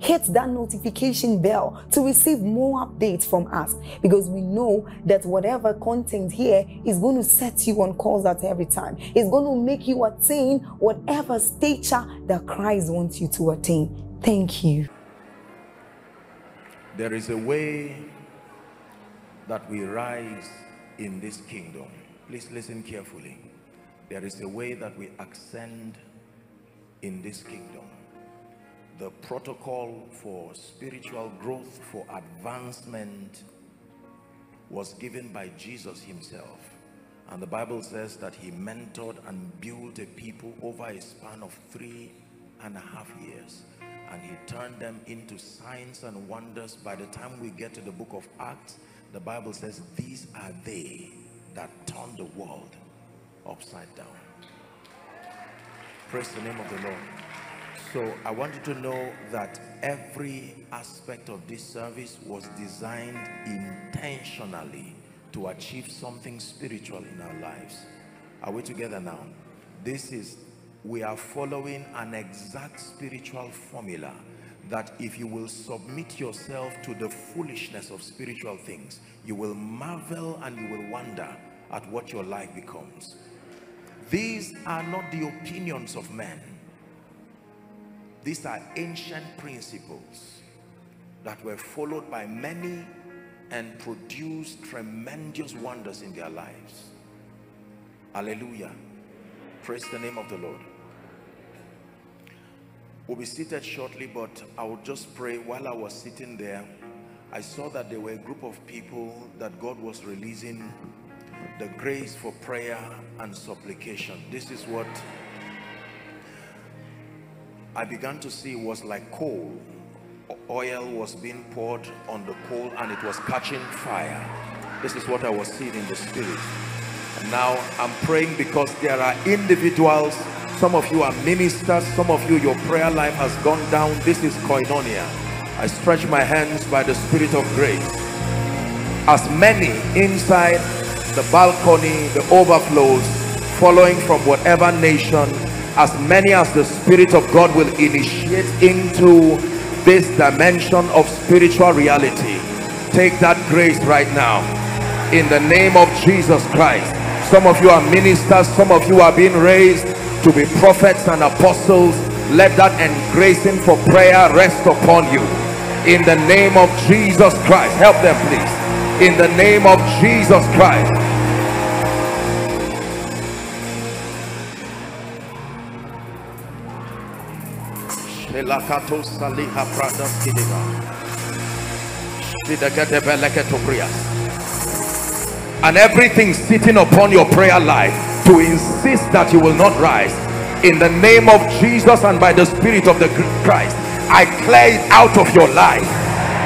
hit that notification bell to receive more updates from us because we know that whatever content here is going to set you on course at every time. It's going to make you attain whatever stature that Christ wants you to attain. Thank you. There is a way that we rise in this kingdom. Please listen carefully. There is a way that we ascend in this kingdom the protocol for spiritual growth, for advancement was given by Jesus himself. And the Bible says that he mentored and built a people over a span of three and a half years. And he turned them into signs and wonders. By the time we get to the book of Acts, the Bible says, these are they that turn the world upside down. Praise the name of the Lord. So I want you to know that every aspect of this service was designed intentionally to achieve something spiritual in our lives. Are we together now? This is, we are following an exact spiritual formula that if you will submit yourself to the foolishness of spiritual things, you will marvel and you will wonder at what your life becomes. These are not the opinions of men these are ancient principles that were followed by many and produced tremendous wonders in their lives. Hallelujah. Praise the name of the Lord. We'll be seated shortly, but I will just pray. While I was sitting there, I saw that there were a group of people that God was releasing the grace for prayer and supplication. This is what I began to see was like coal. Oil was being poured on the coal and it was catching fire. This is what I was seeing in the spirit. And now I'm praying because there are individuals, some of you are ministers, some of you, your prayer life has gone down. This is koinonia. I stretch my hands by the spirit of grace. As many inside the balcony, the overflows, following from whatever nation as many as the Spirit of God will initiate into this dimension of spiritual reality. Take that grace right now. In the name of Jesus Christ. Some of you are ministers. Some of you are being raised to be prophets and apostles. Let that engracing for prayer rest upon you. In the name of Jesus Christ. Help them please. In the name of Jesus Christ saliha And everything sitting upon your prayer life to insist that you will not rise. In the name of Jesus and by the spirit of the Christ I clear it out of your life.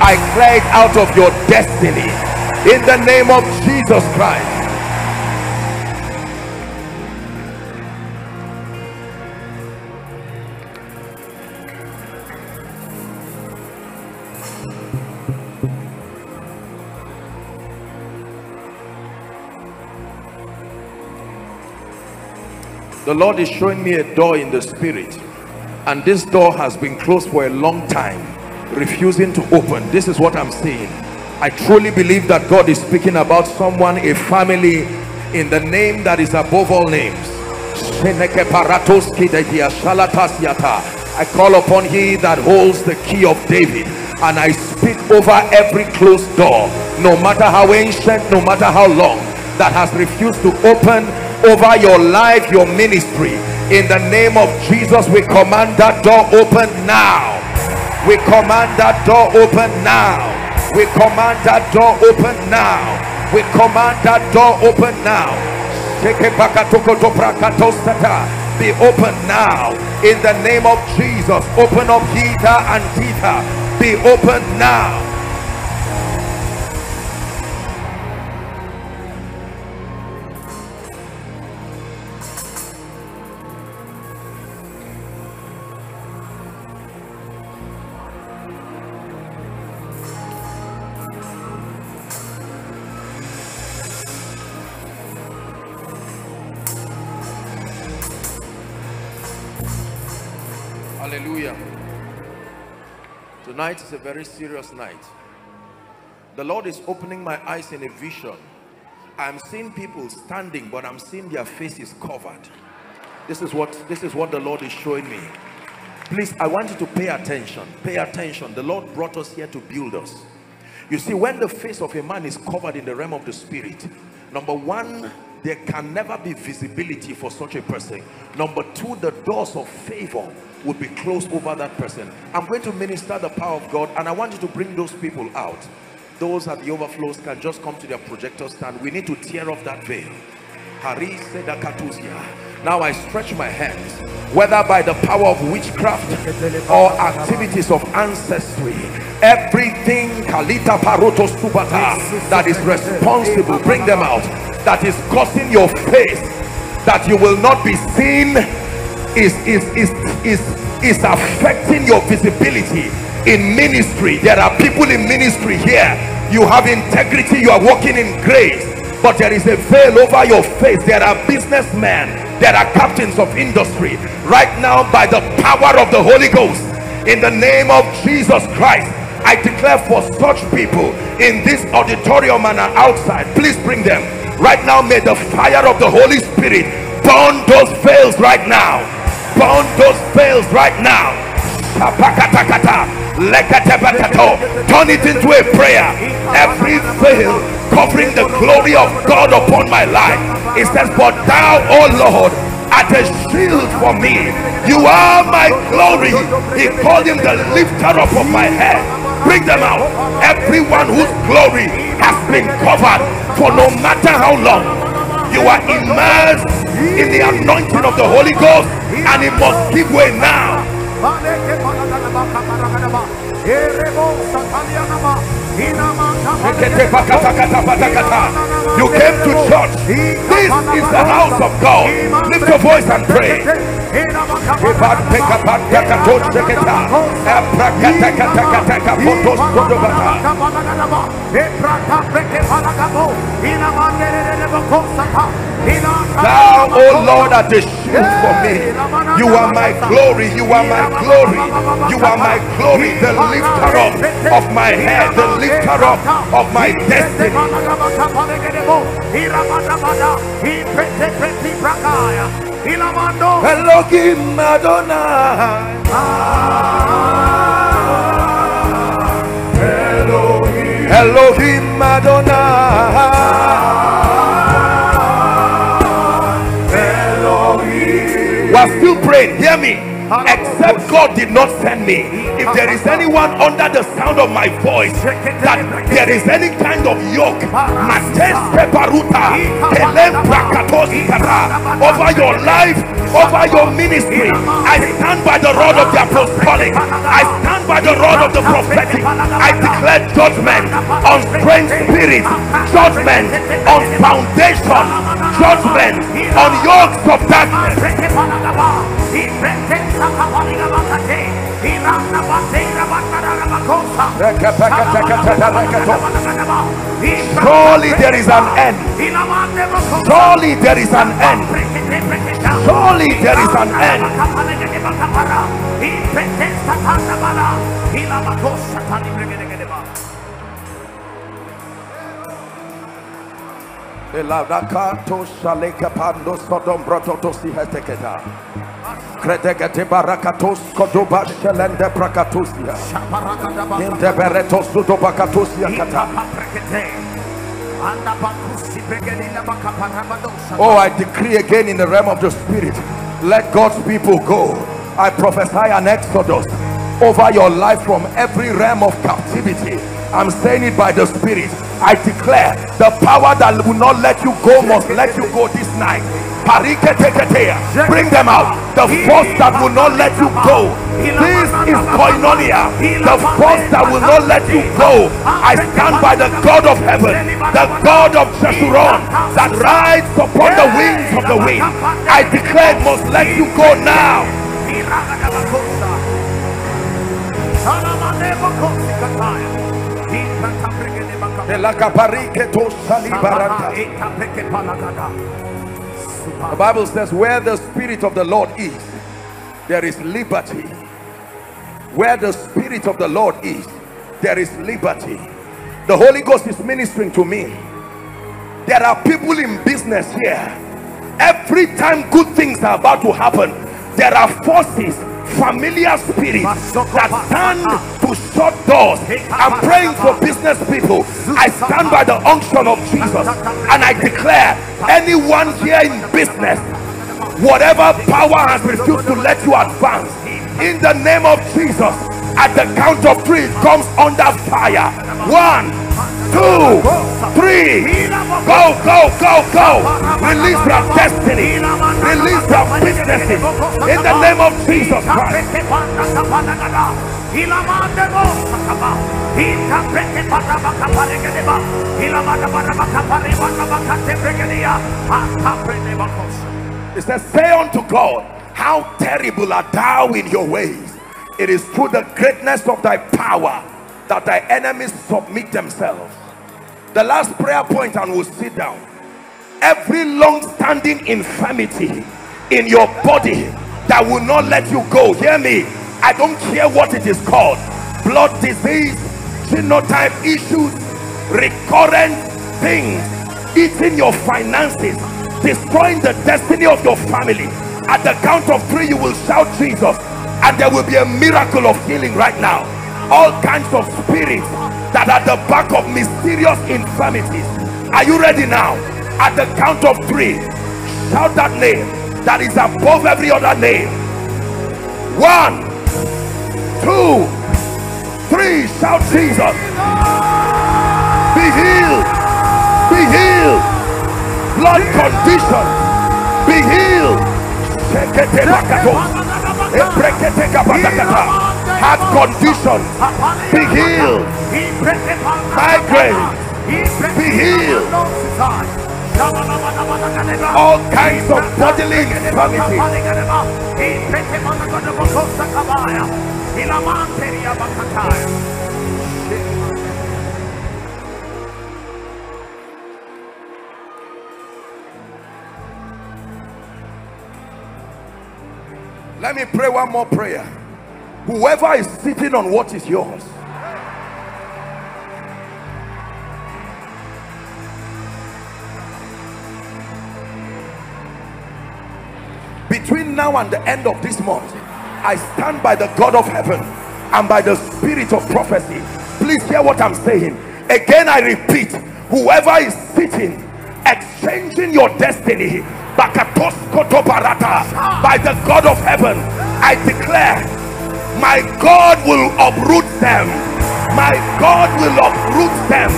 I clear it out of your destiny. In the name of Jesus Christ the Lord is showing me a door in the spirit. And this door has been closed for a long time refusing to open. This is what I'm seeing. I truly believe that God is speaking about someone a family in the name that is above all names. I call upon he that holds the key of David and I speak over every closed door no matter how ancient no matter how long that has refused to open over your life your ministry. In the name of Jesus we command that door open now. We command that door open now. We command that door open now. We command that door open now. Be open now. In the name of Jesus open up Gita and Gita be open now Hallelujah. Tonight is a very serious night. The Lord is opening my eyes in a vision. I'm seeing people standing, but I'm seeing their faces covered. This is what this is what the Lord is showing me. Please, I want you to pay attention. Pay attention. The Lord brought us here to build us. You see, when the face of a man is covered in the realm of the spirit, number one, there can never be visibility for such a person. Number two, the doors of favor would be closed over that person. I'm going to minister the power of God and I want you to bring those people out. Those at the overflows can just come to their projector stand. We need to tear off that veil. Now I stretch my hands, whether by the power of witchcraft or activities of ancestry, everything Kalita Parotos Subata that is responsible, bring them out, that is causing your face that you will not be seen is is is is is affecting your visibility in ministry. There are people in ministry here. You have integrity. You are walking in grace. But there is a veil over your face. There are businessmen. There are captains of industry. Right now by the power of the holy ghost in the name of jesus christ i declare for such people in this auditorium and outside please bring them. Right now may the fire of the holy spirit burn those veils right now burn those veils right now. Turn it into a prayer. Every veil covering the glory of God upon my life. It says but thou O Lord art a shield for me. You are my glory. He called him the lifter up of my head. Bring them out. Everyone whose glory has been covered for no matter how long you are immersed in the anointing of the Holy Ghost and it must give way now. You came to church. This is the house of God. Lift your voice and pray Thou, O Lord, art a shield for me. You are my glory. You are my glory. You are my glory. The lifter up of my head. The lifter up of my destiny. Elohim Adonai. Elohim Adonai. Praying hear me. Except God did not send me. If there is anyone under the sound of my voice that there is any kind of yoke over your life over your ministry I stand by the rod of the apostolic. I stand by the rod of the prophetic. I declare judgment on strange spirits judgment on foundation judgment on yokes of darkness Surely there is an end. Surely there is an end. Surely there is an end. Shaleka pando sodom heteketa. Oh, I decree again in the realm of the spirit, let God's people go. I prophesy an exodus over your life from every realm of captivity. I'm saying it by the spirit. I declare the power that will not let you go must let you go this night. Bring them out. The force that will not let you go. This is koinonia. The force that will not let you go. I stand by the God of heaven, the God of Jeshurun, that rides upon the wings of the wind. I declare it must let you go now. The Bible says, Where the Spirit of the Lord is, there is liberty. Where the Spirit of the Lord is, there is liberty. The Holy Ghost is ministering to me. There are people in business here. Every time good things are about to happen, there are forces familiar spirits that stand to shut doors i'm praying for business people. I stand by the unction of jesus and i declare anyone here in business whatever power has refused to let you advance in the name of jesus at the count of three comes under fire. One two three. Go go go go. Release their destiny. Release their businesses in the name of jesus christ. It says say unto god how terrible art thou in your ways it is through the greatness of thy power that thy enemies submit themselves. The last prayer point and we'll sit down. Every long-standing infirmity in your body that will not let you go hear me. I don't care what it is called. Blood disease genotype issues recurrent things eating your finances destroying the destiny of your family. At the count of three you will shout jesus and there will be a miracle of healing right now. All kinds of spirits that are the back of mysterious infirmities. Are you ready now? At the count of three shout that name that is above every other name. One two three shout jesus. Be healed. Be healed. Blood condition. Be healed heart condition. Be healed. Migraine. Be healed. All kinds of bodily infirmity let me pray one more prayer. Whoever is sitting on what is yours. Between now and the end of this month i stand by the god of heaven and by the spirit of prophecy. Please hear what i'm saying. Again i repeat whoever is sitting exchanging your destiny by the god of heaven i declare my god will uproot them. My god will uproot them.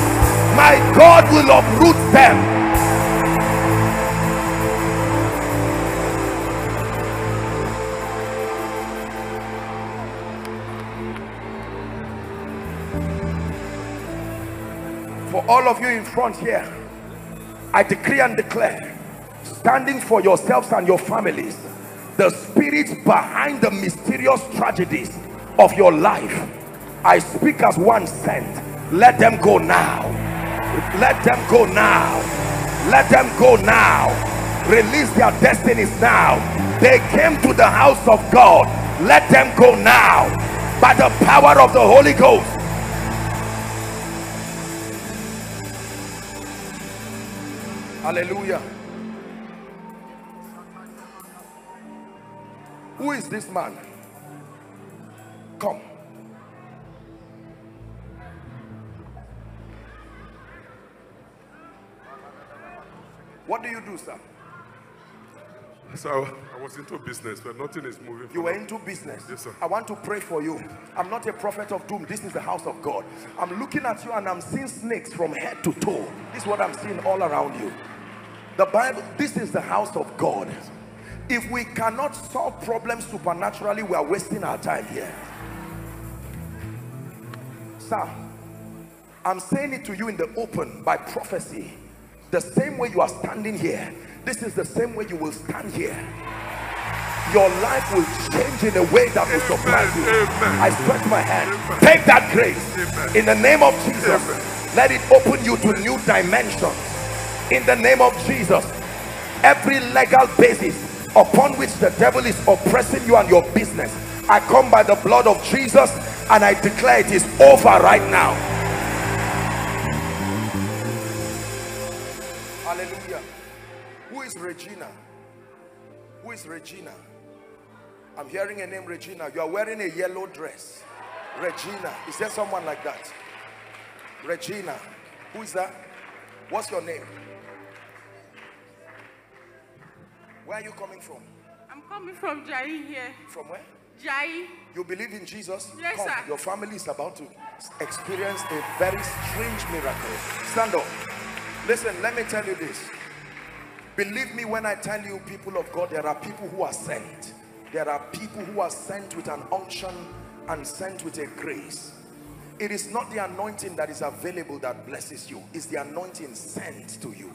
My god will uproot them. For all of you in front here i decree and declare standing for yourselves and your families the spirits behind the mysterious tragedies of your life i speak as one sent. Let them go now. Let them go now. Let them go now. Release their destinies now. They came to the house of god. Let them go now. By the power of the holy ghost. Hallelujah Who is this man? Come. What do you do, sir? So I was into business, but nothing is moving. You were into business. Yes, sir. I want to pray for you. I'm not a prophet of doom. This is the house of God. I'm looking at you and I'm seeing snakes from head to toe. This is what I'm seeing all around you. The Bible, this is the house of God. If we cannot solve problems supernaturally, we are wasting our time here. Sir, I'm saying it to you in the open by prophecy. The same way you are standing here, this is the same way you will stand here. Your life will change in a way that will surprise you. I stretch my hand. Take that grace in the name of Jesus. Let it open you to new dimensions. In the name of Jesus, every legal basis upon which the devil is oppressing you and your business, I come by the blood of Jesus and I declare it is over right now. Hallelujah. Who is Regina? Who is Regina? I'm hearing a name Regina. You are wearing a yellow dress. Regina. Is there someone like that? Regina. Who is that? What's your name? Where are you coming from? I'm coming from Jahi here. From where? Jahi. You believe in Jesus? Yes, Come. sir. Your family is about to experience a very strange miracle. Stand up. Listen, let me tell you this. Believe me when I tell you, people of God, there are people who are sent. There are people who are sent with an unction and sent with a grace. It is not the anointing that is available that blesses you. It's the anointing sent to you.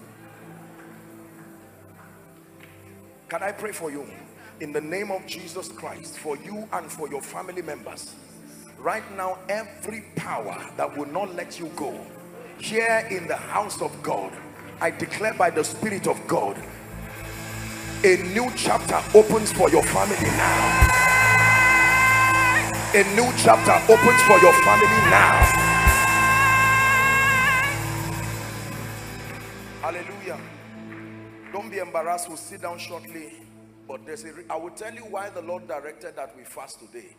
Can I pray for you? In the name of Jesus Christ, for you and for your family members. Right now, every power that will not let you go, here in the house of God, I declare by the Spirit of God, a new chapter opens for your family now. A new chapter opens for your family now. Don't be embarrassed. We'll sit down shortly. But there's a I will tell you why the Lord directed that we fast today.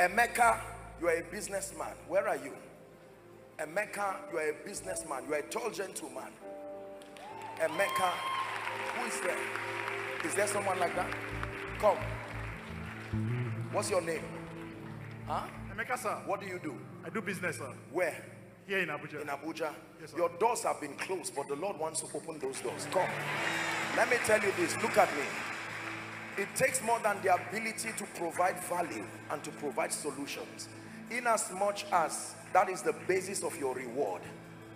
Emeka, you are a businessman. Where are you? Emeka, you are a businessman. You are a tall gentleman. Emeka, who is there? Is there someone like that? Come. What's your name? Huh? Emeka, sir. What do you do? I do business, sir. Where? Here in Abuja. In Abuja. Yes, sir. Your doors have been closed, but the Lord wants to open those doors. Come. Let me tell you this. Look at me. It takes more than the ability to provide value and to provide solutions. In as much as that is the basis of your reward,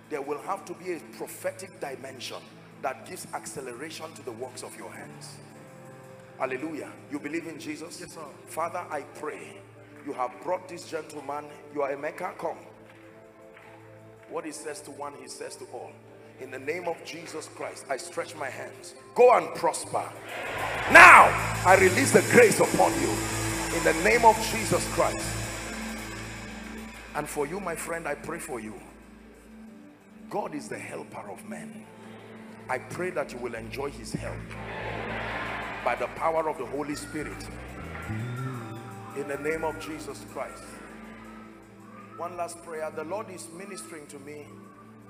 there will have to be a prophetic dimension that gives acceleration to the works of your hands. Hallelujah. You believe in Jesus? Yes, sir. Father, I pray you have brought this gentleman. You are Emeka. Come. What he says to one, he says to all. In the name of Jesus Christ, I stretch my hands. Go and prosper. Now, I release the grace upon you. In the name of Jesus Christ. And for you, my friend, I pray for you. God is the helper of men. I pray that you will enjoy his help by the power of the Holy Spirit. In the name of Jesus Christ. One last prayer. The Lord is ministering to me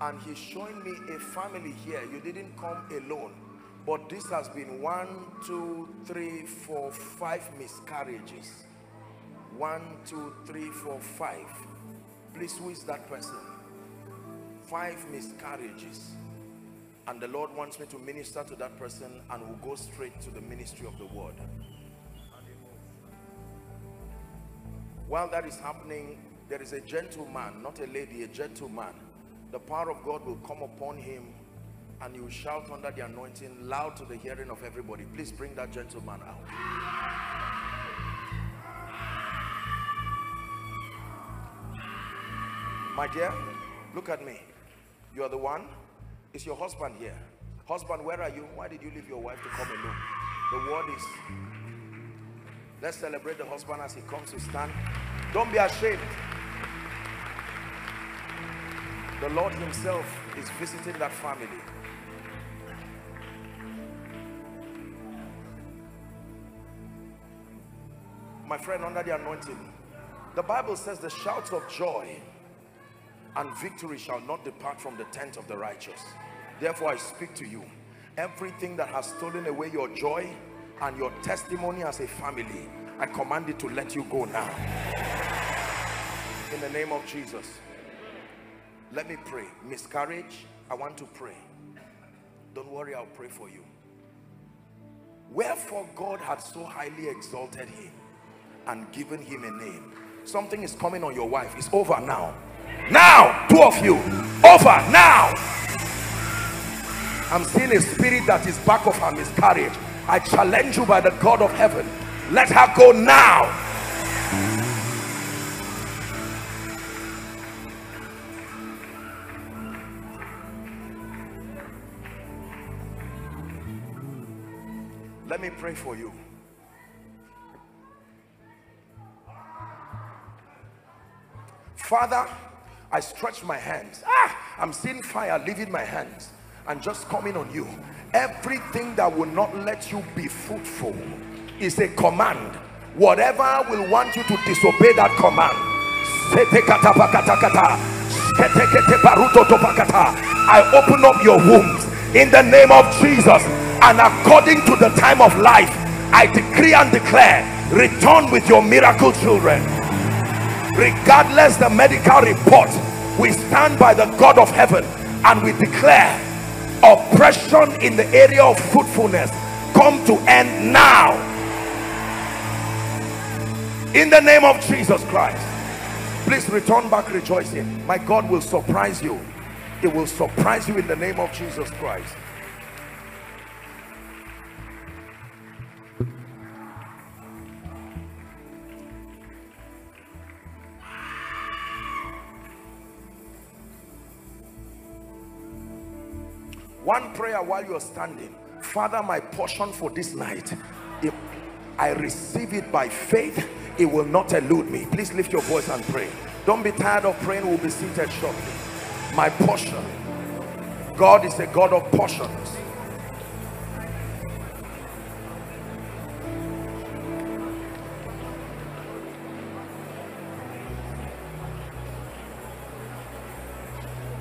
and he's showing me a family here. You didn't come alone. But this has been one, two, three, four, five miscarriages. One, two, three, four, five. Please, who is that person? Five miscarriages. And the Lord wants me to minister to that person and will go straight to the ministry of the word. While that is happening, there is a gentleman, not a lady, a gentleman. The power of God will come upon him and will shout under the anointing loud to the hearing of everybody. Please bring that gentleman out. My dear, look at me. You are the one. Is your husband here? Husband, where are you? Why did you leave your wife to come alone? The word is Let's celebrate the husband as he comes to stand. Don't be ashamed. The Lord himself is visiting that family. My friend, under the anointing, the Bible says the shouts of joy and victory shall not depart from the tent of the righteous. Therefore, I speak to you. Everything that has stolen away your joy, and your testimony as a family i command it to let you go now. In the name of jesus. Let me pray. Miscarriage i want to pray. Don't worry i'll pray for you. Wherefore god had so highly exalted him and given him a name. Something is coming on your wife. It's over now. Now two of you. Over now. I'm seeing a spirit that is back of her miscarriage i challenge you by the god of heaven. Let her go now. Let me pray for you. Father i stretch my hands. Ah, i'm seeing fire leaving my hands and just coming on you everything that will not let you be fruitful is a command. Whatever will want you to disobey that command. I open up your wombs in the name of jesus. And according to the time of life i decree and declare return with your miracle children. Regardless the medical report we stand by the god of heaven and we declare oppression in the area of fruitfulness. Come to end now. In the name of jesus christ. Please return back rejoicing. My god will surprise you. It will surprise you in the name of jesus christ one prayer while you're standing. Father my portion for this night if i receive it by faith it will not elude me. Please lift your voice and pray. Don't be tired of praying. We'll be seated shortly. My portion. God is a god of portions.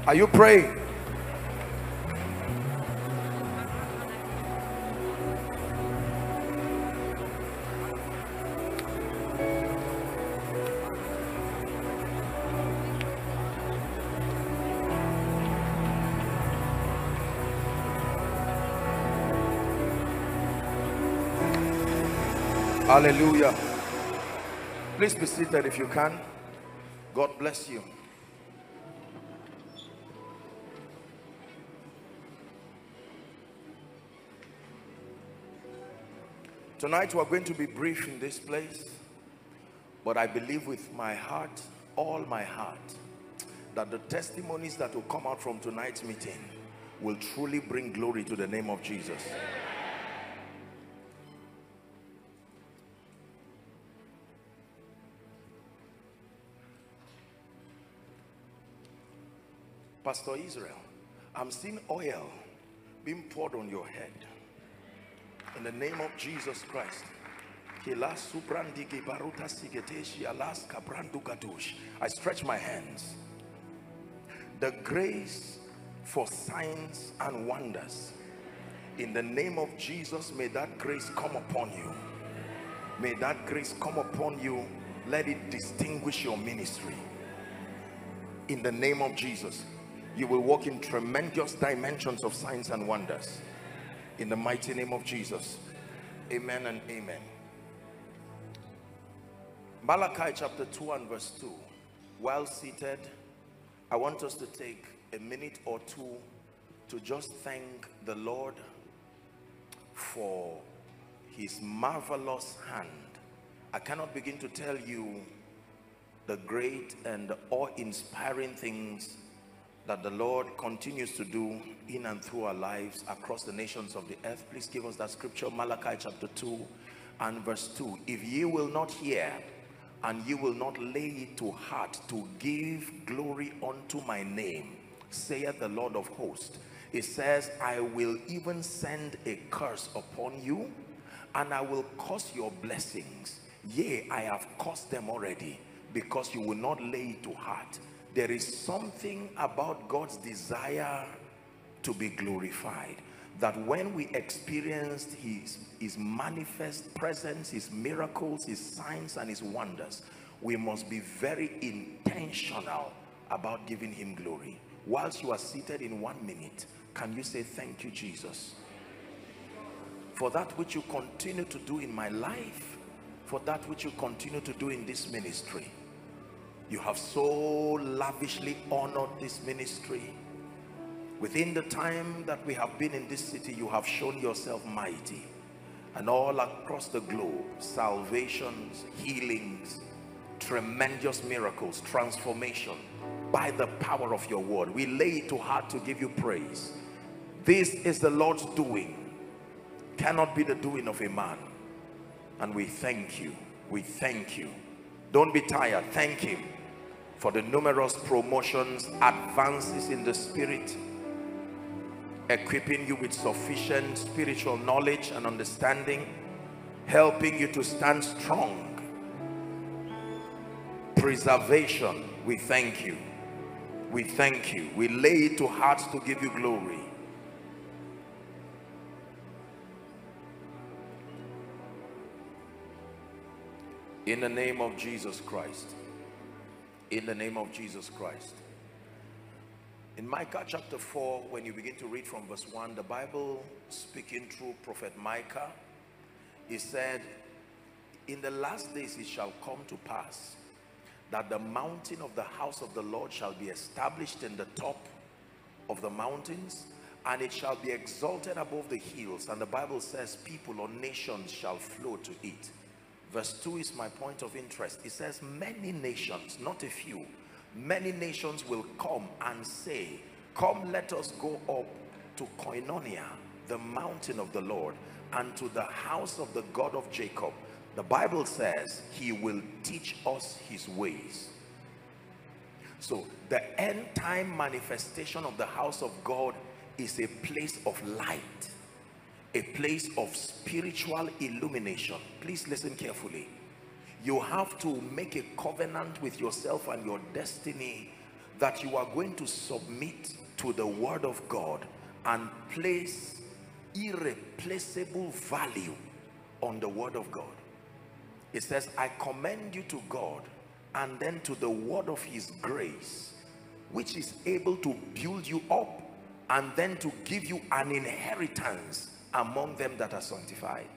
Are you praying hallelujah. Please be seated if you can. God bless you. Tonight we're going to be brief in this place but i believe with my heart all my heart that the testimonies that will come out from tonight's meeting will truly bring glory to the name of jesus Pastor Israel, I'm seeing oil being poured on your head. In the name of Jesus Christ. I stretch my hands. The grace for signs and wonders. In the name of Jesus, may that grace come upon you. May that grace come upon you. Let it distinguish your ministry. In the name of Jesus you will walk in tremendous dimensions of signs and wonders. In the mighty name of Jesus. Amen and amen. Malachi chapter 2 and verse 2 while seated I want us to take a minute or two to just thank the Lord for his marvelous hand. I cannot begin to tell you the great and awe-inspiring things that the Lord continues to do in and through our lives across the nations of the earth. Please give us that scripture, Malachi chapter 2 and verse 2. If ye will not hear and you will not lay it to heart to give glory unto my name, saith the Lord of hosts. It says, I will even send a curse upon you and I will cause your blessings. yea i have caused them already because you will not lay it to heart there is something about god's desire to be glorified that when we experienced his his manifest presence his miracles his signs and his wonders we must be very intentional about giving him glory. Whilst you are seated in one minute can you say thank you jesus for that which you continue to do in my life for that which you continue to do in this ministry you have so lavishly honored this ministry. Within the time that we have been in this city you have shown yourself mighty. And all across the globe salvations healings tremendous miracles transformation by the power of your word. We lay it to heart to give you praise. This is the lord's doing. Cannot be the doing of a man. And we thank you. We thank you. Don't be tired. Thank him for the numerous promotions advances in the spirit equipping you with sufficient spiritual knowledge and understanding helping you to stand strong. Preservation we thank you. We thank you. We lay it to hearts to give you glory. In the name of Jesus Christ in the name of Jesus Christ. In Micah chapter 4 when you begin to read from verse 1 the Bible speaking through prophet Micah he said in the last days it shall come to pass that the mountain of the house of the Lord shall be established in the top of the mountains and it shall be exalted above the hills. And the Bible says people or nations shall flow to it verse 2 is my point of interest. It says many nations not a few many nations will come and say come let us go up to koinonia the mountain of the lord and to the house of the god of jacob the bible says he will teach us his ways. So the end time manifestation of the house of god is a place of light a place of spiritual illumination. Please listen carefully. You have to make a covenant with yourself and your destiny that you are going to submit to the word of God and place irreplaceable value on the word of God. It says I commend you to God and then to the word of his grace which is able to build you up and then to give you an inheritance among them that are sanctified.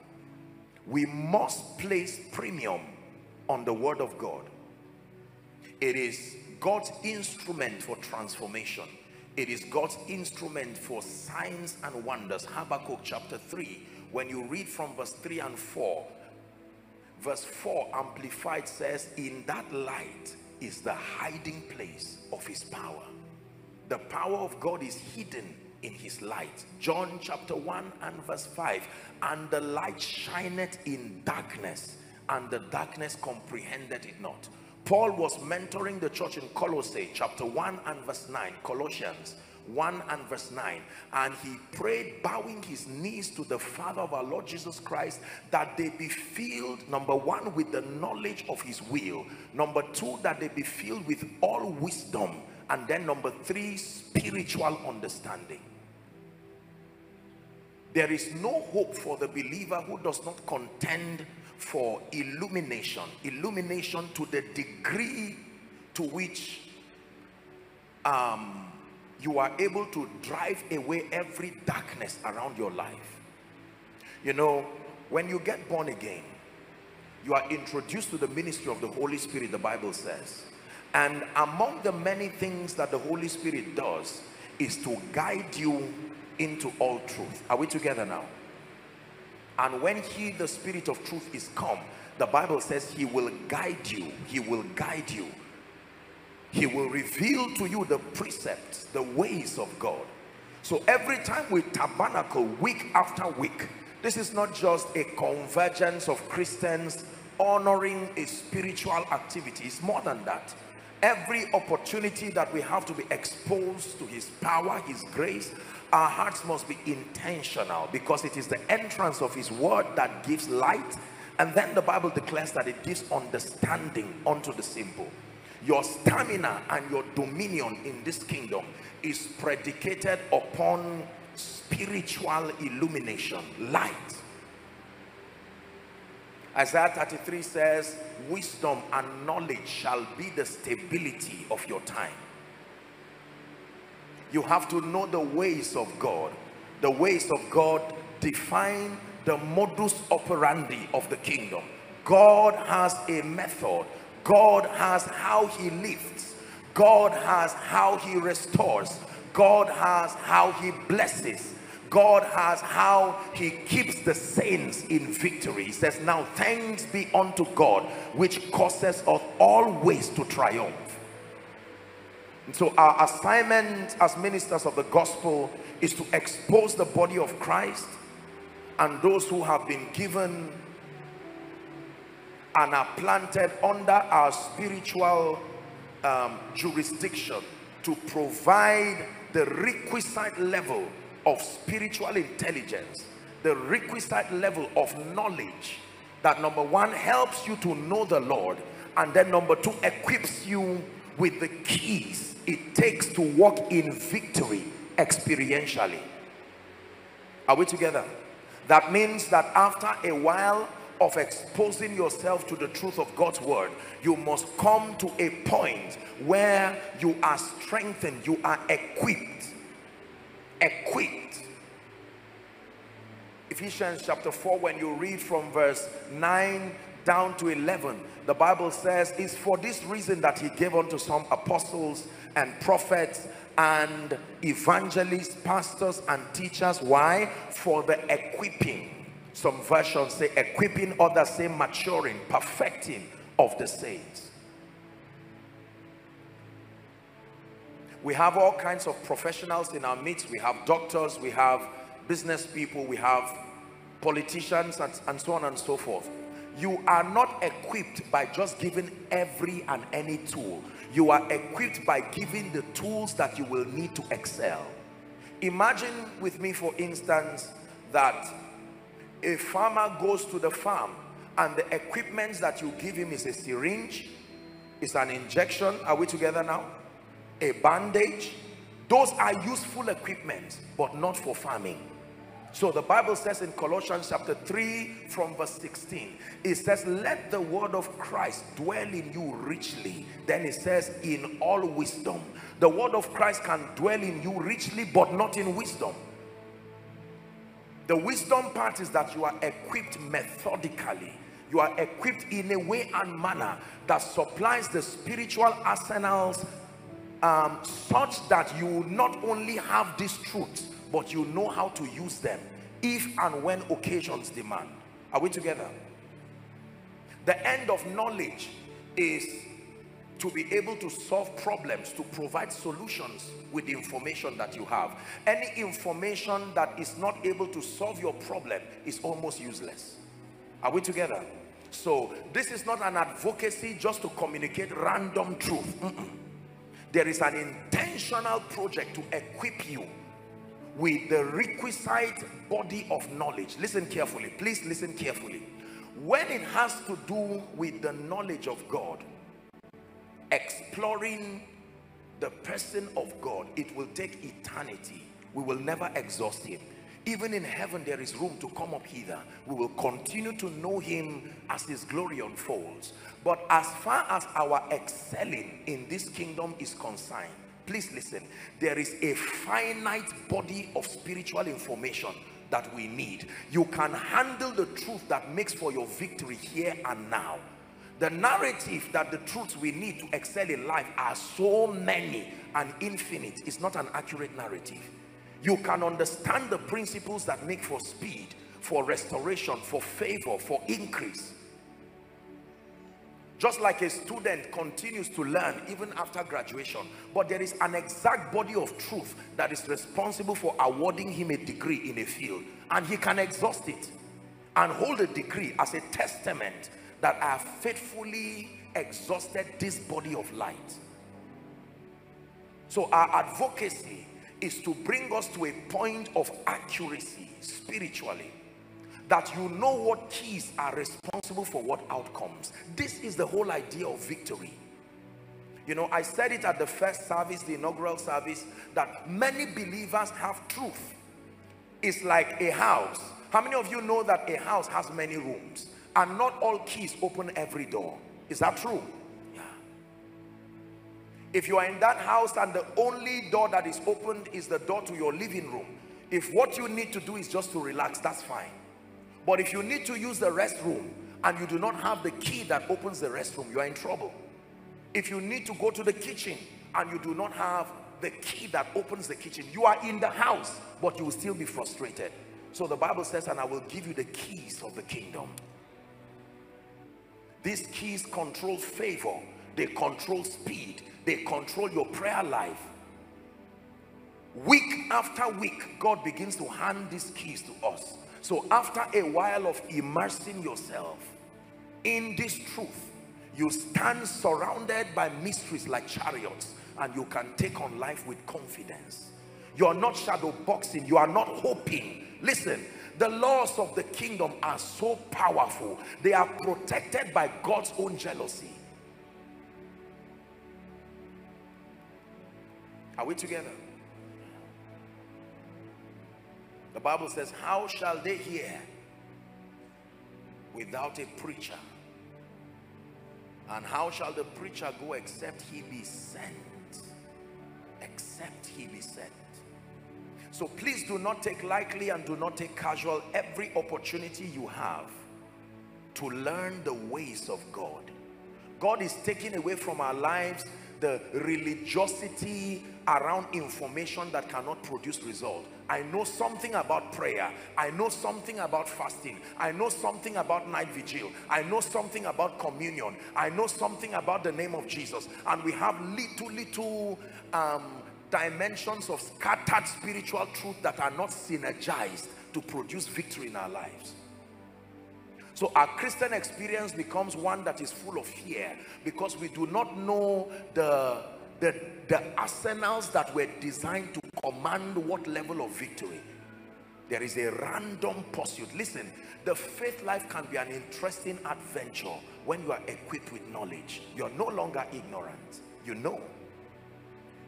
We must place premium on the word of God. It is God's instrument for transformation. It is God's instrument for signs and wonders. Habakkuk chapter 3 when you read from verse 3 and 4 verse 4 amplified says in that light is the hiding place of his power. The power of God is hidden in his light. John chapter 1 and verse 5 and the light shineth in darkness and the darkness comprehended it not. Paul was mentoring the church in colossae chapter 1 and verse 9 colossians 1 and verse 9 and he prayed bowing his knees to the father of our lord jesus christ that they be filled number one with the knowledge of his will number two that they be filled with all wisdom and then number three spiritual understanding there is no hope for the believer who does not contend for illumination illumination to the degree to which um, you are able to drive away every darkness around your life. You know when you get born again you are introduced to the ministry of the Holy Spirit the Bible says. And among the many things that the Holy Spirit does is to guide you into all truth. Are we together now? And when he the spirit of truth is come the bible says he will guide you. He will guide you. He will reveal to you the precepts the ways of god. So every time we tabernacle week after week this is not just a convergence of christians honoring a spiritual activity. It's more than that every opportunity that we have to be exposed to his power his grace our hearts must be intentional because it is the entrance of his word that gives light And then the Bible declares that it gives understanding unto the simple. Your stamina and your dominion in this kingdom is predicated upon spiritual illumination, light. Isaiah 33 says, wisdom and knowledge shall be the stability of your time. You have to know the ways of God. The ways of God define the modus operandi of the kingdom. God has a method. God has how he lifts. God has how he restores. God has how he blesses. God has how he keeps the saints in victory. He says, now thanks be unto God, which causes us always to triumph. And so our assignment as ministers of the gospel is to expose the body of Christ and those who have been given and are planted under our spiritual um, jurisdiction to provide the requisite level of spiritual intelligence the requisite level of knowledge that number one helps you to know the Lord and then number two equips you with the keys it takes to walk in victory experientially. Are we together? That means that after a while of exposing yourself to the truth of God's word you must come to a point where you are strengthened you are equipped equipped. Ephesians chapter 4 when you read from verse 9 down to 11 the Bible says it's for this reason that he gave unto some apostles and prophets and evangelists pastors and teachers. Why? For the equipping. Some versions say equipping others say maturing perfecting of the saints we have all kinds of professionals in our midst. We have doctors we have business people we have politicians and, and so on and so forth. You are not equipped by just giving every and any tool. You are equipped by giving the tools that you will need to excel. Imagine with me for instance that a farmer goes to the farm and the equipment that you give him is a syringe is an injection. Are we together now a bandage those are useful equipment but not for farming so the Bible says in Colossians chapter 3 from verse 16, it says, let the word of Christ dwell in you richly. Then it says, in all wisdom. The word of Christ can dwell in you richly, but not in wisdom. The wisdom part is that you are equipped methodically. You are equipped in a way and manner that supplies the spiritual arsenals um, such that you not only have these truths, but you know how to use them if and when occasions demand. Are we together? The end of knowledge is to be able to solve problems, to provide solutions with the information that you have. Any information that is not able to solve your problem is almost useless. Are we together? So this is not an advocacy just to communicate random truth. Mm -mm. There is an intentional project to equip you with the requisite body of knowledge. Listen carefully. Please listen carefully. When it has to do with the knowledge of God exploring the person of God it will take eternity. We will never exhaust him even in heaven there is room to come up hither. We will continue to know him as his glory unfolds. But as far as our excelling in this kingdom is concerned please listen. There is a finite body of spiritual information that we need. You can handle the truth that makes for your victory here and now. The narrative that the truths we need to excel in life are so many and infinite is not an accurate narrative you can understand the principles that make for speed for restoration for favor for increase. Just like a student continues to learn even after graduation but there is an exact body of truth that is responsible for awarding him a degree in a field and he can exhaust it and hold a degree as a testament that I have faithfully exhausted this body of light. So our advocacy is to bring us to a point of accuracy spiritually that you know what keys are responsible for what outcomes. This is the whole idea of victory. You know, I said it at the first service, the inaugural service, that many believers have truth. It's like a house. How many of you know that a house has many rooms and not all keys open every door? Is that true? If you are in that house and the only door that is opened is the door to your living room, if what you need to do is just to relax, that's fine. But if you need to use the restroom and you do not have the key that opens the restroom, you are in trouble. If you need to go to the kitchen and you do not have the key that opens the kitchen, you are in the house, but you will still be frustrated. So the Bible says, and I will give you the keys of the kingdom. These keys control favor, they control speed, they control your prayer life. Week after week, God begins to hand these keys to us. So after a while of immersing yourself in this truth, you stand surrounded by mysteries like chariots and you can take on life with confidence. You are not shadow boxing, you are not hoping. Listen, the laws of the kingdom are so powerful. They are protected by God's own jealousy. Are we together? The Bible says, how shall they hear without a preacher? And how shall the preacher go except he be sent? Except he be sent. So please do not take lightly and do not take casual every opportunity you have to learn the ways of God. God is taking away from our lives the religiosity around information that cannot produce result. I know something about prayer. I know something about fasting. I know something about night vigil. I know something about communion. I know something about the name of Jesus. And we have little, little um, dimensions of scattered spiritual truth that are not synergized to produce victory in our lives. So our Christian experience becomes one that is full of fear because we do not know the, the, the arsenals that were designed to command what level of victory. There is a random pursuit. Listen, the faith life can be an interesting adventure when you are equipped with knowledge. You're no longer ignorant. You know.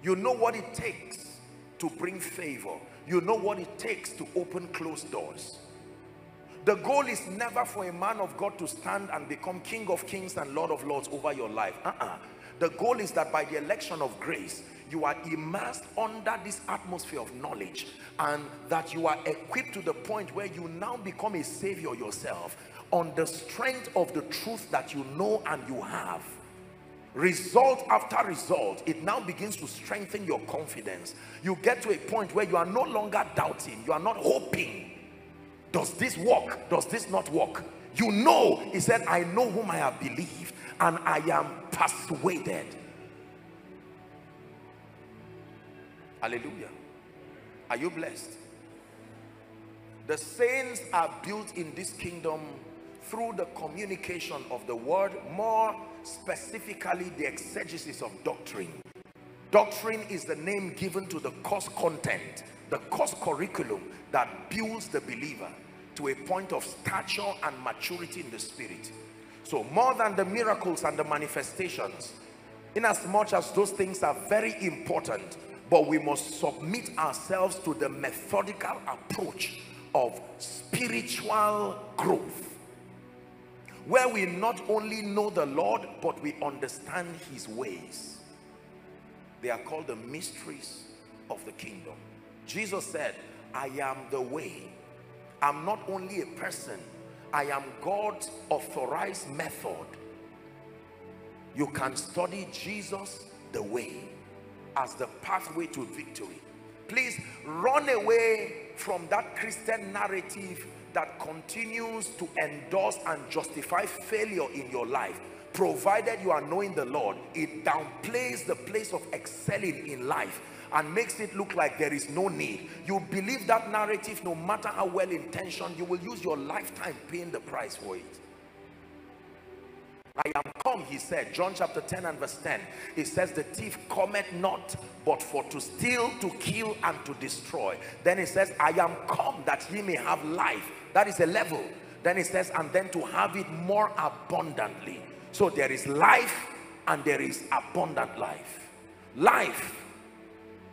You know what it takes to bring favor. You know what it takes to open closed doors the goal is never for a man of God to stand and become King of Kings and Lord of Lords over your life. Uh -uh. The goal is that by the election of grace, you are immersed under this atmosphere of knowledge and that you are equipped to the point where you now become a savior yourself on the strength of the truth that you know and you have result after result it now begins to strengthen your confidence you get to a point where you are no longer doubting you are not hoping does this work? Does this not work? You know he said i know whom i have believed and i am persuaded. Hallelujah. Are you blessed? The saints are built in this kingdom through the communication of the word more specifically the exegesis of doctrine. Doctrine is the name given to the course content the course curriculum that builds the believer to a point of stature and maturity in the spirit. So more than the miracles and the manifestations in as much as those things are very important but we must submit ourselves to the methodical approach of spiritual growth where we not only know the Lord but we understand his ways. They are called the mysteries of the kingdom. Jesus said I am the way I'm not only a person, I am God's authorized method. You can study Jesus the way as the pathway to victory. Please run away from that Christian narrative that continues to endorse and justify failure in your life provided you are knowing the Lord it downplays the place of excelling in life and makes it look like there is no need you believe that narrative no matter how well intentioned you will use your lifetime paying the price for it I am come, he said, John chapter 10 and verse 10. It says, The thief cometh not, but for to steal, to kill, and to destroy. Then it says, I am come that he may have life. That is a level. Then it says, and then to have it more abundantly. So there is life and there is abundant life. Life,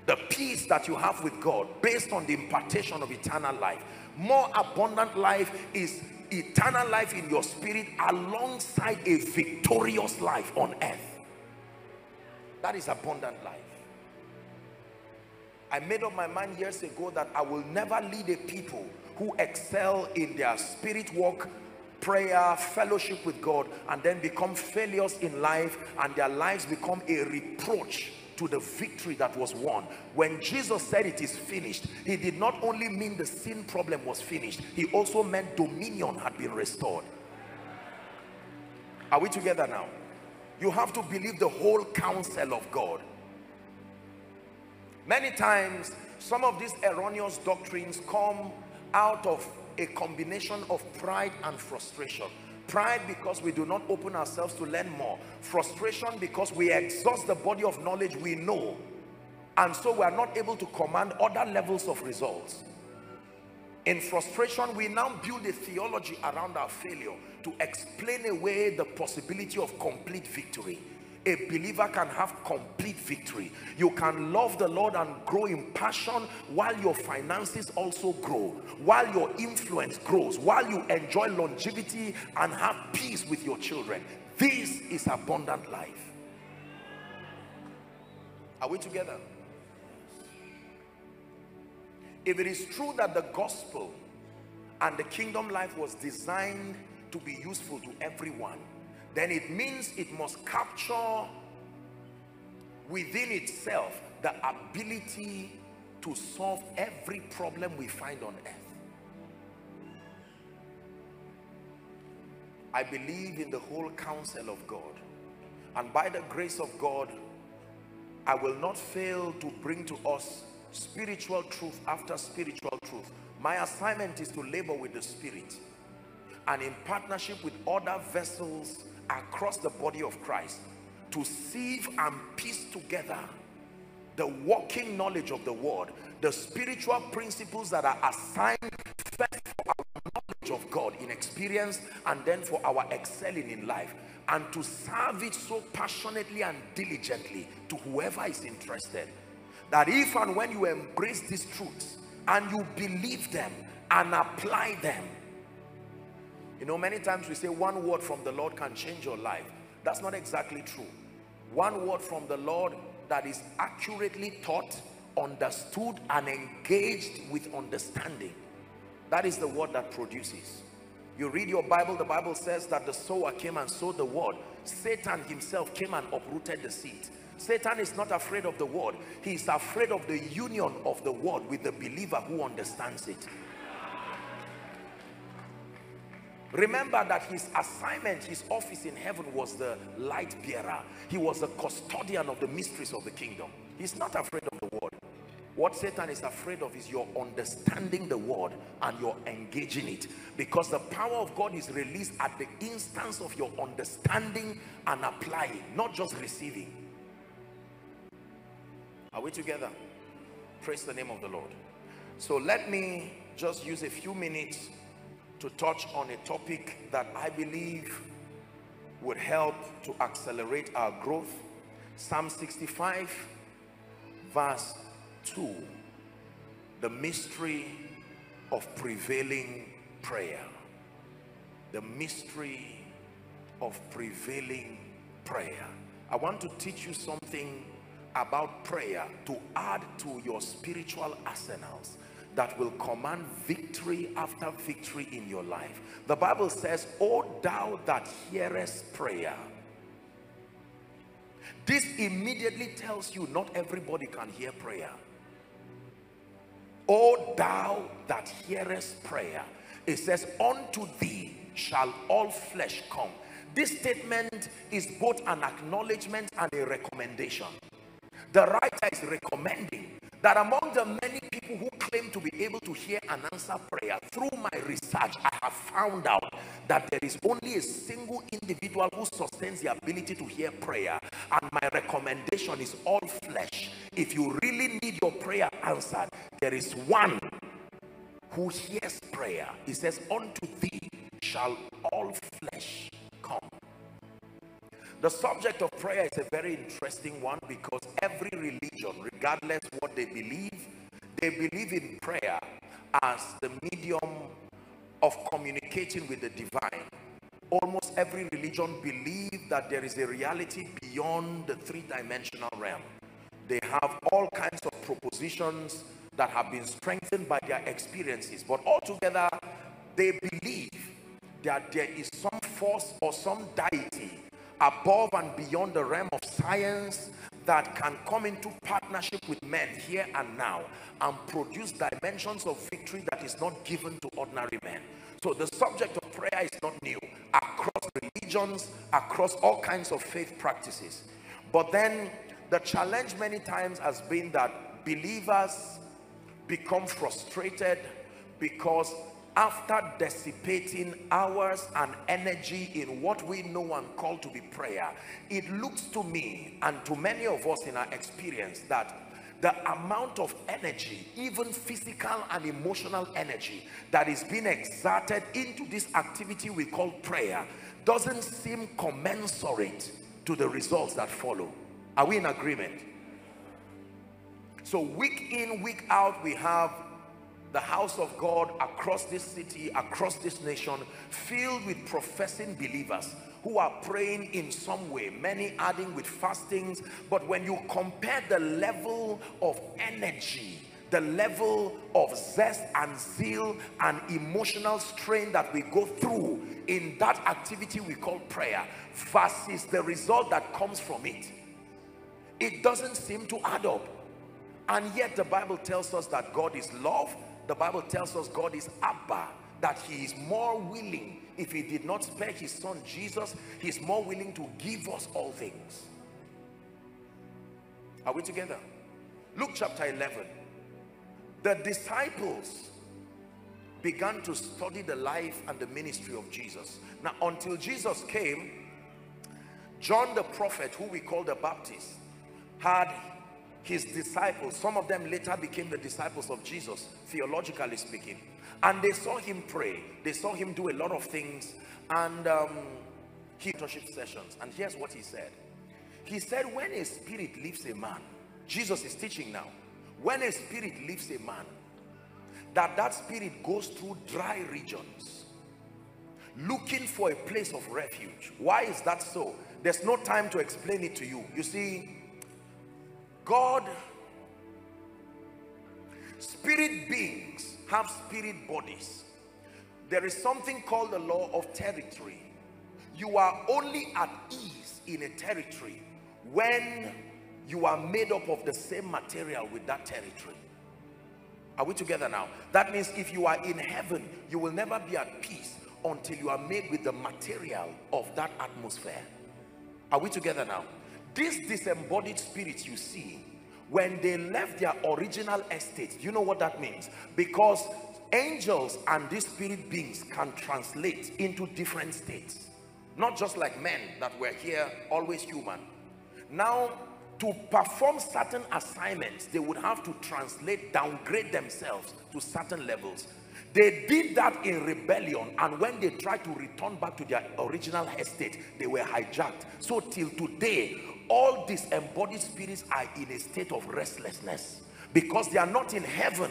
the peace that you have with God based on the impartation of eternal life. More abundant life is eternal life in your spirit alongside a victorious life on earth. That is abundant life. I made up my mind years ago that I will never lead a people who excel in their spirit walk, prayer, fellowship with God, and then become failures in life, and their lives become a reproach to the victory that was won. When Jesus said it is finished, he did not only mean the sin problem was finished, he also meant dominion had been restored. Are we together now? You have to believe the whole counsel of God. Many times, some of these erroneous doctrines come out of a combination of pride and frustration. Pride because we do not open ourselves to learn more. Frustration because we exhaust the body of knowledge we know. And so we are not able to command other levels of results. In frustration, we now build a theology around our failure to explain away the possibility of complete victory a believer can have complete victory. You can love the lord and grow in passion while your finances also grow while your influence grows while you enjoy longevity and have peace with your children. This is abundant life. Are we together? If it is true that the gospel and the kingdom life was designed to be useful to everyone then it means it must capture within itself the ability to solve every problem we find on earth. I believe in the whole counsel of God and by the grace of God I will not fail to bring to us spiritual truth after spiritual truth. My assignment is to labor with the spirit and in partnership with other vessels across the body of Christ to sieve and piece together the working knowledge of the word the spiritual principles that are assigned first for our knowledge of God in experience and then for our excelling in life and to serve it so passionately and diligently to whoever is interested. That if and when you embrace these truths and you believe them and apply them you know, many times we say one word from the Lord can change your life. That's not exactly true. One word from the Lord that is accurately taught, understood, and engaged with understanding. That is the word that produces. You read your Bible, the Bible says that the sower came and sowed the word. Satan himself came and uprooted the seed. Satan is not afraid of the word. He is afraid of the union of the word with the believer who understands it. Remember that his assignment, his office in heaven was the light bearer. He was the custodian of the mysteries of the kingdom. He's not afraid of the word. What Satan is afraid of is your understanding the word and you're engaging it. Because the power of God is released at the instance of your understanding and applying, not just receiving. Are we together? Praise the name of the Lord. So let me just use a few minutes to touch on a topic that I believe would help to accelerate our growth. Psalm 65 verse 2. The mystery of prevailing prayer. The mystery of prevailing prayer. I want to teach you something about prayer to add to your spiritual arsenals that will command victory after victory in your life. The Bible says, O thou that hearest prayer. This immediately tells you not everybody can hear prayer. O thou that hearest prayer. It says, unto thee shall all flesh come. This statement is both an acknowledgement and a recommendation. The writer is recommending that among the many people who claim to be able to hear and answer prayer through my research i have found out that there is only a single individual who sustains the ability to hear prayer. And my recommendation is all flesh. If you really need your prayer answered, there is one who hears prayer. He says, Unto thee shall all flesh come. The subject of prayer is a very interesting one because every religion, regardless what they believe, they believe in prayer as the medium of communicating with the divine. Almost every religion believes that there is a reality beyond the three-dimensional realm. They have all kinds of propositions that have been strengthened by their experiences. But altogether, they believe that there is some force or some deity above and beyond the realm of science that can come into partnership with men here and now and produce dimensions of victory that is not given to ordinary men. So the subject of prayer is not new across religions, across all kinds of faith practices. But then the challenge many times has been that believers become frustrated because after dissipating hours and energy in what we know and call to be prayer it looks to me and to many of us in our experience that the amount of energy even physical and emotional energy that is being exerted into this activity we call prayer doesn't seem commensurate to the results that follow. Are we in agreement? So week in week out we have the house of God across this city, across this nation, filled with professing believers who are praying in some way, many adding with fastings. But when you compare the level of energy, the level of zest and zeal and emotional strain that we go through in that activity we call prayer versus the result that comes from it, it doesn't seem to add up. And yet the Bible tells us that God is love the Bible tells us God is Abba, that he is more willing, if he did not spare his son Jesus, he's more willing to give us all things. Are we together? Luke chapter 11. The disciples began to study the life and the ministry of Jesus. Now, until Jesus came, John the prophet, who we call the Baptist, had his disciples some of them later became the disciples of jesus theologically speaking. And they saw him pray. They saw him do a lot of things. And um he sessions. And here's what he said. He said when a spirit leaves a man jesus is teaching now when a spirit leaves a man that that spirit goes through dry regions looking for a place of refuge. Why is that so? There's no time to explain it to you. You see God, spirit beings have spirit bodies. There is something called the law of territory. You are only at ease in a territory when you are made up of the same material with that territory. Are we together now? That means if you are in heaven, you will never be at peace until you are made with the material of that atmosphere. Are we together now? These disembodied spirit you see, when they left their original estate, you know what that means? Because angels and these spirit beings can translate into different states. Not just like men that were here, always human. Now, to perform certain assignments, they would have to translate, downgrade themselves to certain levels. They did that in rebellion and when they tried to return back to their original estate, they were hijacked. So till today, all these embodied spirits are in a state of restlessness because they are not in heaven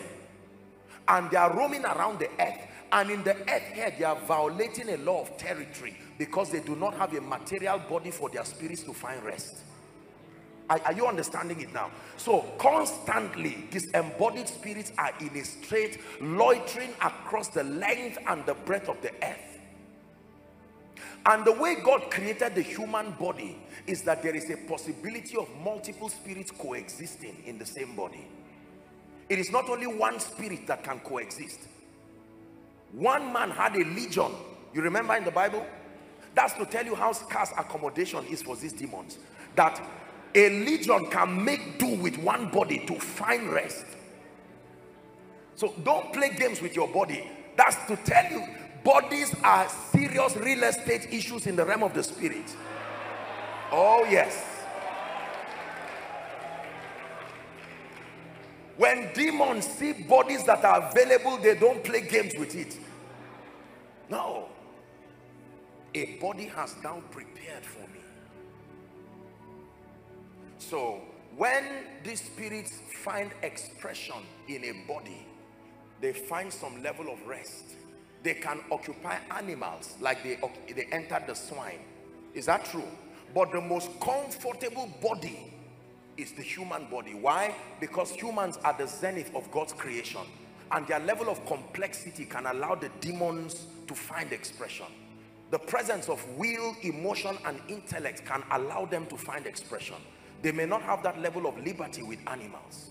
and they are roaming around the earth and in the earth here they are violating a law of territory because they do not have a material body for their spirits to find rest are, are you understanding it now so constantly these embodied spirits are in a straight loitering across the length and the breadth of the earth and the way God created the human body is that there is a possibility of multiple spirits coexisting in the same body. It is not only one spirit that can coexist. One man had a legion. You remember in the Bible? That's to tell you how scarce accommodation is for these demons. That a legion can make do with one body to find rest. So don't play games with your body. That's to tell you bodies are serious real estate issues in the realm of the spirit. Oh yes. When demons see bodies that are available they don't play games with it. No. A body has now prepared for me so when these spirits find expression in a body they find some level of rest. They can occupy animals like they they entered the swine. Is that true? But the most comfortable body is the human body. Why? Because humans are the zenith of god's creation and their level of complexity can allow the demons to find expression. The presence of will emotion and intellect can allow them to find expression they may not have that level of liberty with animals.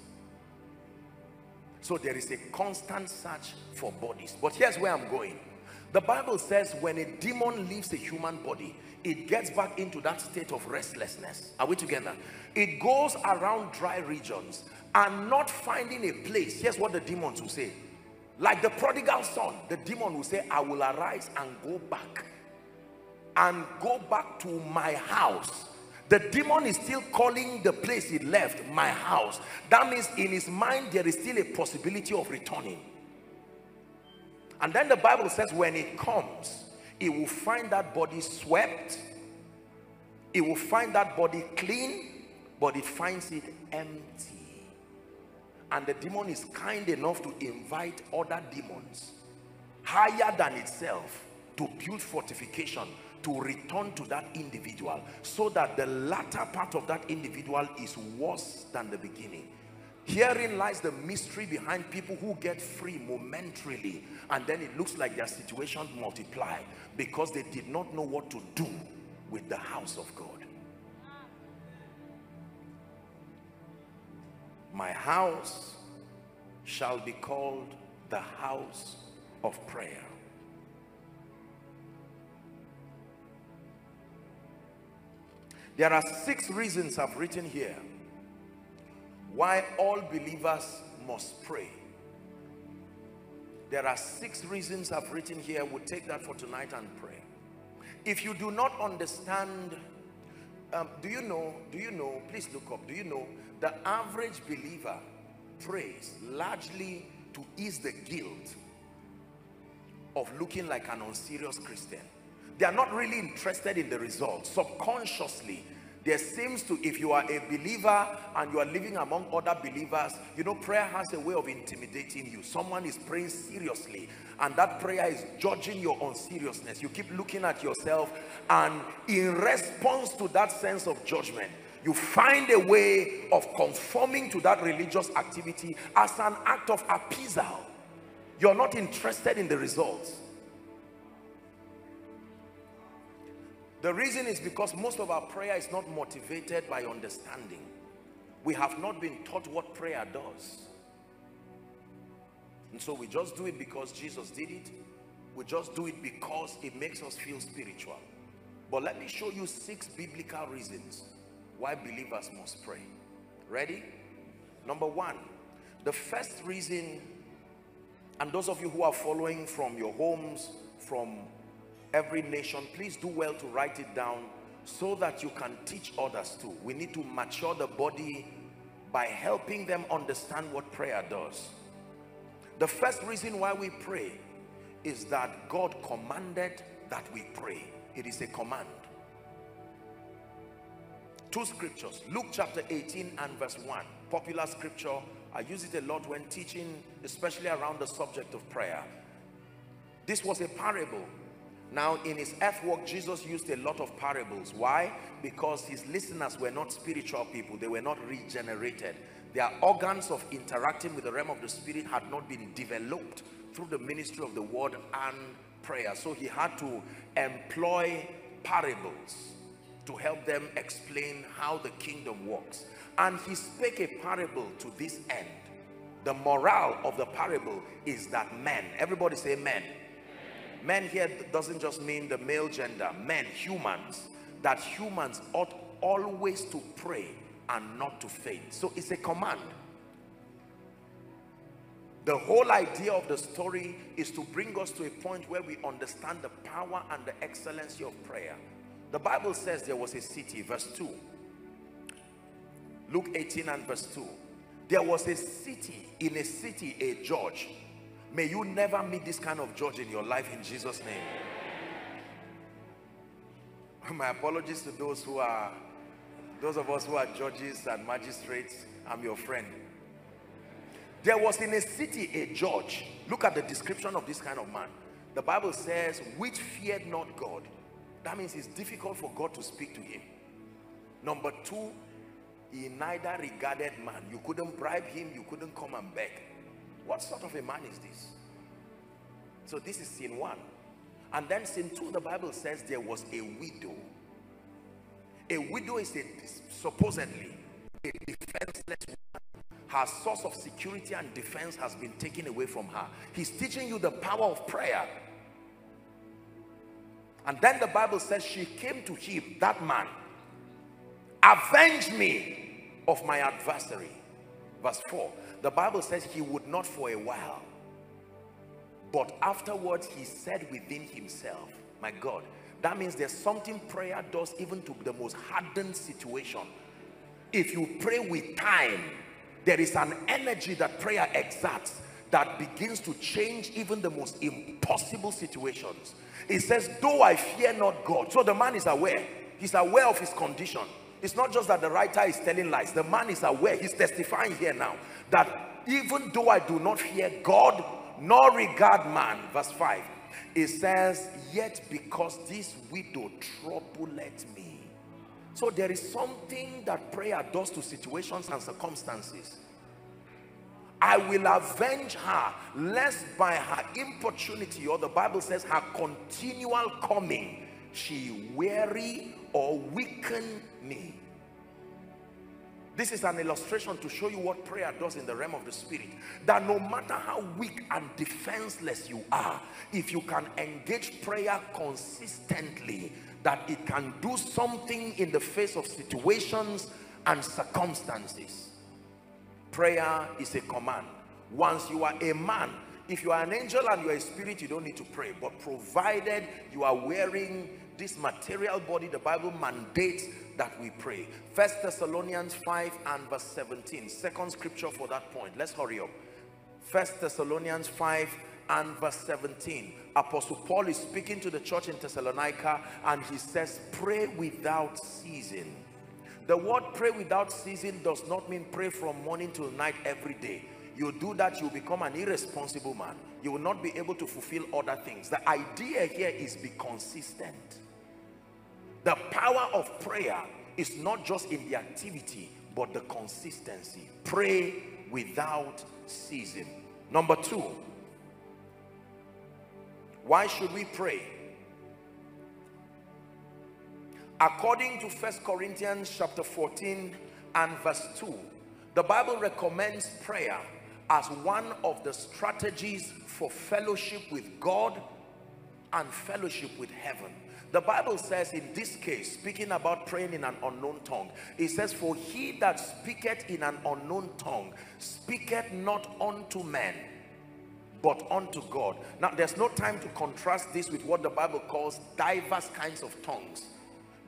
So there is a constant search for bodies. But here's where i'm going. The bible says when a demon leaves a human body it gets back into that state of restlessness. Are we together? It goes around dry regions and not finding a place. Here's what the demons will say. Like the prodigal son the demon will say i will arise and go back and go back to my house the demon is still calling the place he left my house. That means in his mind there is still a possibility of returning. And then the bible says when it comes it will find that body swept it will find that body clean but it finds it empty. And the demon is kind enough to invite other demons higher than itself to build fortification to return to that individual so that the latter part of that individual is worse than the beginning. Herein lies the mystery behind people who get free momentarily and then it looks like their situation multiply because they did not know what to do with the house of God. My house shall be called the house of prayer There are six reasons I've written here why all believers must pray. There are six reasons I've written here. We'll take that for tonight and pray. If you do not understand, um, do you know, do you know, please look up, do you know the average believer prays largely to ease the guilt of looking like an unserious Christian they are not really interested in the results. Subconsciously there seems to if you are a believer and you are living among other believers you know prayer has a way of intimidating you. Someone is praying seriously and that prayer is judging your unseriousness. You keep looking at yourself and in response to that sense of judgment you find a way of conforming to that religious activity as an act of appeasal. You're not interested in the results The reason is because most of our prayer is not motivated by understanding. We have not been taught what prayer does. And so we just do it because Jesus did it. We just do it because it makes us feel spiritual. But let me show you six biblical reasons why believers must pray. Ready? Number one, the first reason, and those of you who are following from your homes, from every nation please do well to write it down so that you can teach others too. We need to mature the body by helping them understand what prayer does. The first reason why we pray is that God commanded that we pray. It is a command. Two scriptures Luke chapter 18 and verse 1 popular scripture. I use it a lot when teaching especially around the subject of prayer. This was a parable now, in his earth work, Jesus used a lot of parables. Why? Because his listeners were not spiritual people. They were not regenerated. Their organs of interacting with the realm of the spirit had not been developed through the ministry of the word and prayer. So he had to employ parables to help them explain how the kingdom works. And he spake a parable to this end. The moral of the parable is that men, everybody say men, men here doesn't just mean the male gender men humans that humans ought always to pray and not to faint so it's a command The whole idea of the story is to bring us to a point where we understand the power and the excellency of prayer. The Bible says there was a city, verse 2. Luke 18 and verse 2. There was a city, in a city, a judge. May you never meet this kind of judge in your life in Jesus' name. My apologies to those who are, those of us who are judges and magistrates. I'm your friend. There was in a city a judge. Look at the description of this kind of man. The Bible says, which feared not God. That means it's difficult for God to speak to him. Number two, he neither regarded man. You couldn't bribe him, you couldn't come and beg. What sort of a man is this? So this is sin one. And then sin two, the Bible says there was a widow. A widow is a, supposedly a defenseless woman. Her source of security and defense has been taken away from her. He's teaching you the power of prayer. And then the Bible says she came to him, that man, avenge me of my adversary. Verse 4, the Bible says he would not for a while. But afterwards he said within himself, my God, that means there's something prayer does even to the most hardened situation. If you pray with time, there is an energy that prayer exerts that begins to change even the most impossible situations. It says, though I fear not God. So the man is aware. He's aware of his condition. It's not just that the writer is telling lies. The man is aware. He's testifying here now that even though I do not fear God, nor regard man. Verse 5. It says, yet because this widow troubleth me. So there is something that prayer does to situations and circumstances. I will avenge her lest by her importunity or the Bible says her continual coming she weary or weaken me. This is an illustration to show you what prayer does in the realm of the spirit. That no matter how weak and defenseless you are, if you can engage prayer consistently, that it can do something in the face of situations and circumstances. Prayer is a command. Once you are a man, if you are an angel and you are a spirit, you don't need to pray. But provided you are wearing this material body, the Bible mandates that we pray. First Thessalonians 5 and verse 17. Second scripture for that point. Let's hurry up. First Thessalonians 5 and verse 17. Apostle Paul is speaking to the church in Thessalonica and he says, pray without ceasing. The word pray without ceasing does not mean pray from morning till night every day. You do that, you become an irresponsible man. You will not be able to fulfill other things. The idea here is be consistent. The power of prayer is not just in the activity, but the consistency. Pray without ceasing. Number two, why should we pray? According to First Corinthians chapter 14 and verse 2, the Bible recommends prayer as one of the strategies for fellowship with God and fellowship with heaven. The Bible says in this case, speaking about praying in an unknown tongue, it says, For he that speaketh in an unknown tongue, speaketh not unto men, but unto God. Now, there's no time to contrast this with what the Bible calls diverse kinds of tongues.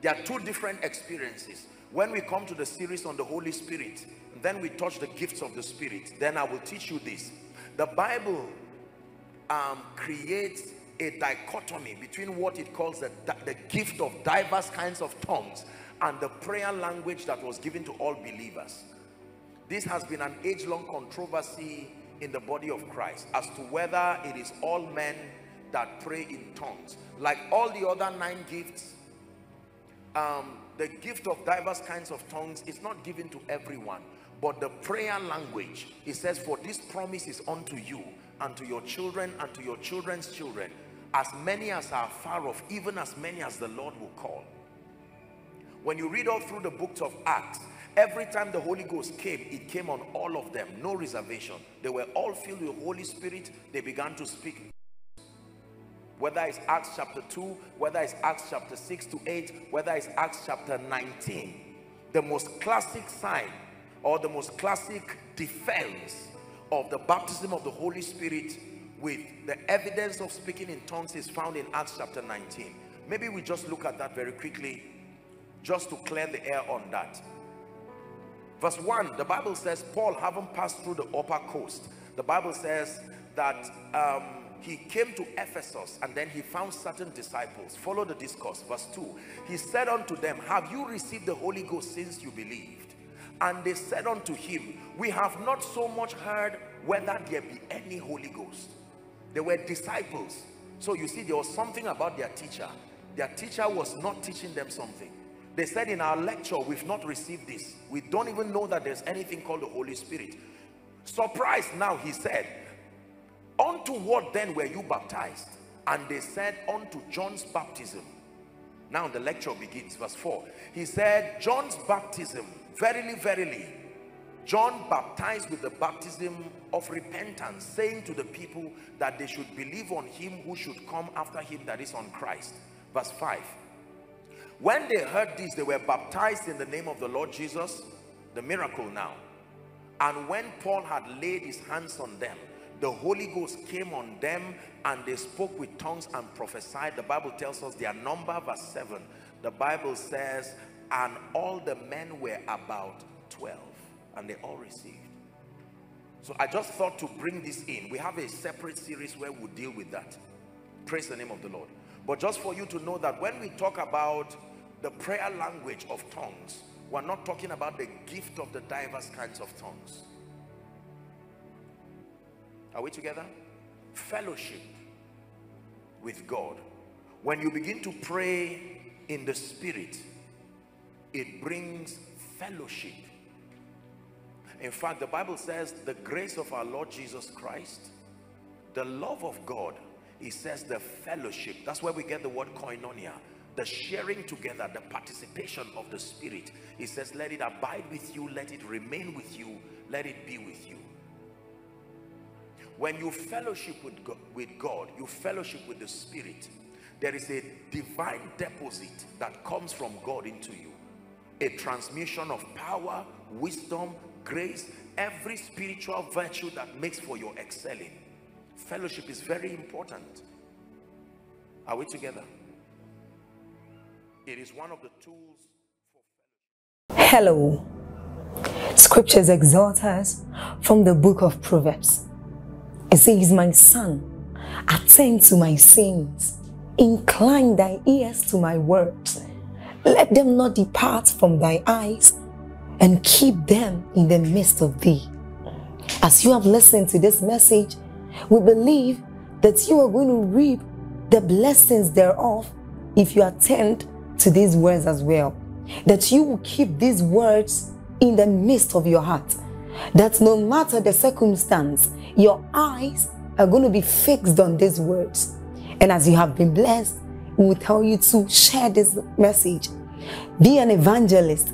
There are two different experiences. When we come to the series on the Holy Spirit, then we touch the gifts of the Spirit. Then I will teach you this. The Bible um, creates a dichotomy between what it calls the, the gift of diverse kinds of tongues and the prayer language that was given to all believers. This has been an age-long controversy in the body of Christ as to whether it is all men that pray in tongues. Like all the other nine gifts, um, the gift of diverse kinds of tongues is not given to everyone. But the prayer language, it says, for this promise is unto you and to your children and to your children's children as many as are far off even as many as the Lord will call. When you read all through the books of Acts every time the Holy Ghost came it came on all of them. No reservation. They were all filled with Holy Spirit. They began to speak. Whether it's Acts chapter 2 whether it's Acts chapter 6 to 8 whether it's Acts chapter 19 the most classic sign or the most classic defense of the baptism of the Holy Spirit with the evidence of speaking in tongues is found in Acts chapter 19. Maybe we just look at that very quickly just to clear the air on that. Verse 1, the Bible says, Paul having passed through the upper coast, the Bible says that um, he came to Ephesus and then he found certain disciples. Follow the discourse. Verse 2, he said unto them, Have you received the Holy Ghost since you believed? And they said unto him, We have not so much heard whether there be any Holy Ghost. They were disciples. So you see, there was something about their teacher. Their teacher was not teaching them something. They said in our lecture, we've not received this. We don't even know that there's anything called the Holy Spirit. Surprised now, he said, unto what then were you baptized? And they said, unto John's baptism. Now the lecture begins, verse 4. He said, John's baptism, verily, verily, John baptized with the baptism of repentance, saying to the people that they should believe on him who should come after him, that is on Christ. Verse 5 when they heard this, they were baptized in the name of the Lord Jesus, the miracle now. And when Paul had laid his hands on them, the Holy Ghost came on them and they spoke with tongues and prophesied. The Bible tells us their number, verse 7. The Bible says, and all the men were about 12 and they all received. So I just thought to bring this in. We have a separate series where we deal with that. Praise the name of the Lord. But just for you to know that when we talk about the prayer language of tongues, we're not talking about the gift of the diverse kinds of tongues. Are we together? Fellowship with God. When you begin to pray in the spirit, it brings fellowship. In fact, the Bible says the grace of our Lord Jesus Christ, the love of God, he says the fellowship. That's where we get the word koinonia the sharing together the participation of the spirit. He says let it abide with you let it remain with you let it be with you. When you fellowship with God, with God you fellowship with the spirit there is a divine deposit that comes from God into you. A transmission of power wisdom grace every spiritual virtue that makes for your excelling Fellowship is very important. Are we together? It is one of the tools for Hello. Scriptures exhort us from the book of Proverbs. It says, My son, attend to my sayings, incline thy ears to my words. Let them not depart from thy eyes, and keep them in the midst of thee. As you have listened to this message, we believe that you are going to reap the blessings thereof if you attend to these words as well. That you will keep these words in the midst of your heart. That no matter the circumstance, your eyes are going to be fixed on these words. And as you have been blessed, we will tell you to share this message. Be an evangelist